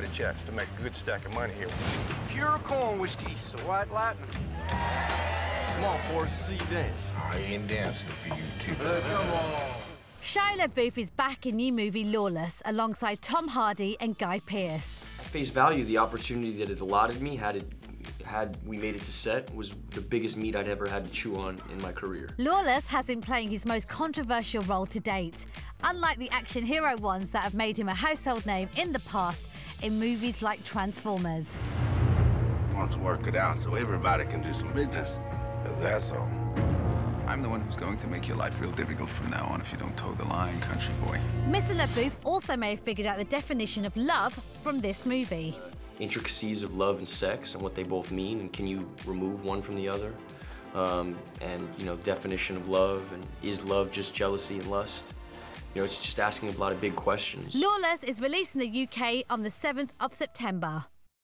got a chance to make a good stack of money here. Pure corn whiskey, so white lightning. Come on, Forrest, see you dance. I ain't dancing for you two. Uh, come on. Shia LaBeouf is back in new movie Lawless alongside Tom Hardy and Guy Pearce. At face value, the opportunity that it allotted me had it had we made it to set was the biggest meat I'd ever had to chew on in my career. Lawless has him playing his most controversial role to date, unlike the action hero ones that have made him a household name in the past in movies like Transformers. Want to work it out so everybody can do some business. That's all. I'm the one who's going to make your life real difficult from now on if you don't toe the line, country boy. Mr. LaBeouf also may have figured out the definition of love from this movie. Intricacies of love and sex and what they both mean, and can you remove one from the other? Um, and you know, definition of love, and is love just jealousy and lust? You know, it's just asking a lot of big questions. Lawless is released in the UK on the 7th of September.